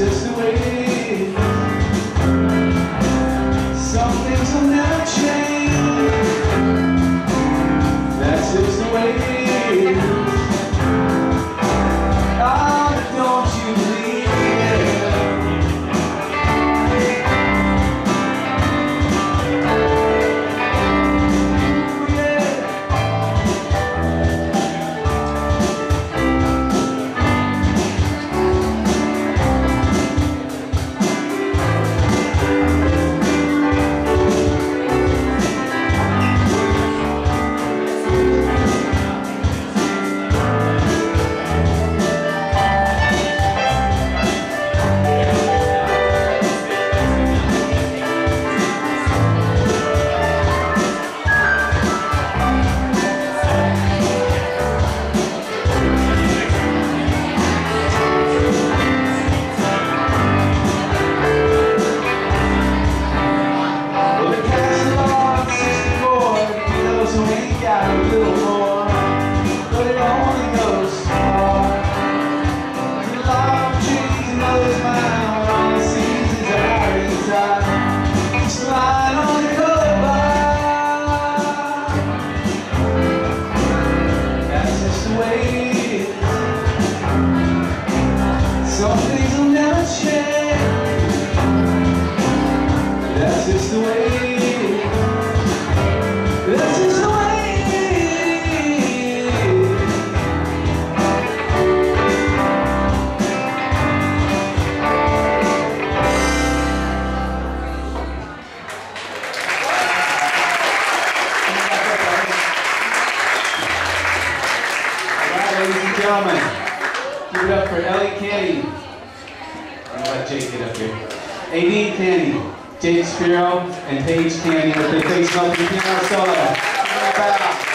is the way walks away Some things will never change. That's just the way gentlemen, give it up for Ellie Canny. I'm let Jake get up here. Aideen Canny, Jake Spiro, and Paige Canny with the face melting piano solo.